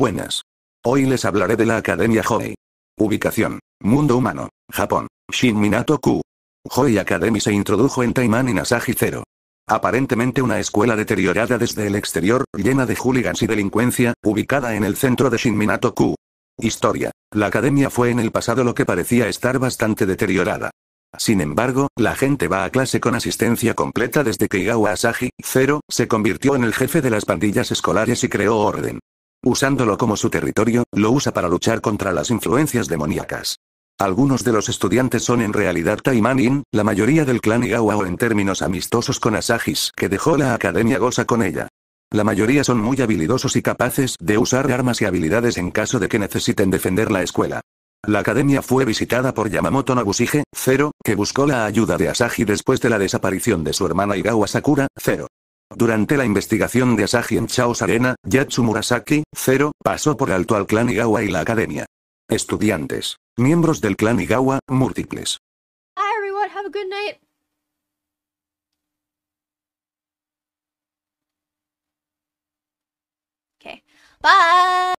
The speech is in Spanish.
Buenas. Hoy les hablaré de la Academia Hoei. Ubicación. Mundo humano. Japón. Shin Minato-ku. Hoei Academy se introdujo en Taiman y Nasaji Zero. Aparentemente una escuela deteriorada desde el exterior, llena de hooligans y delincuencia, ubicada en el centro de Shin Minato-ku. Historia. La academia fue en el pasado lo que parecía estar bastante deteriorada. Sin embargo, la gente va a clase con asistencia completa desde que Igawa Asahi, Zero, se convirtió en el jefe de las pandillas escolares y creó orden. Usándolo como su territorio, lo usa para luchar contra las influencias demoníacas. Algunos de los estudiantes son en realidad Taimanin, la mayoría del clan Igawa o en términos amistosos con Asahis, que dejó la academia goza con ella. La mayoría son muy habilidosos y capaces de usar armas y habilidades en caso de que necesiten defender la escuela. La academia fue visitada por Yamamoto Nobushige, Zero, que buscó la ayuda de Asahi después de la desaparición de su hermana Igawa Sakura, Zero. Durante la investigación de Asahi en Chaos Arena, Yatsu Murasaki, Zero, pasó por alto al clan Igawa y la academia. Estudiantes. Miembros del clan Igawa, múltiples. Bye everyone, have a good night. Okay. Bye.